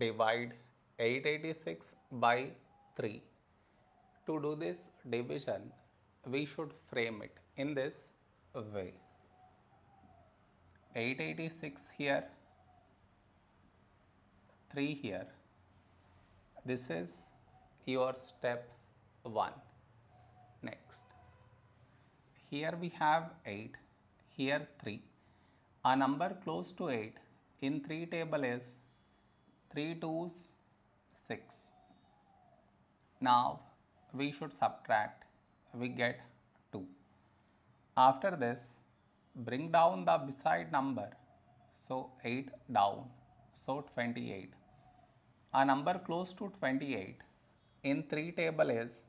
divide 886 by 3. To do this division, we should frame it in this way. 886 here, 3 here. This is your step 1. Next, here we have 8, here 3. A number close to 8 in 3 table is 3 twos 6. Now we should subtract, we get 2. After this, bring down the beside number, so 8 down, so 28. A number close to 28 in 3 table is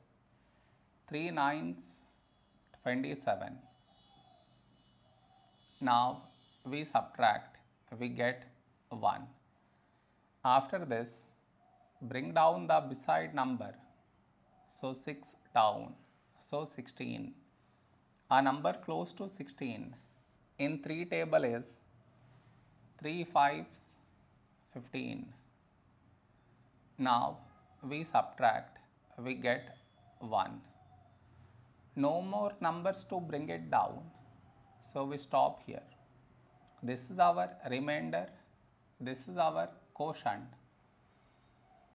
3 nines 27. Now we subtract, we get 1. After this, bring down the beside number, so 6 down, so 16. A number close to 16 in 3 table is 3 fives 15. Now we subtract, we get 1. No more numbers to bring it down, so we stop here. This is our remainder, this is our quotient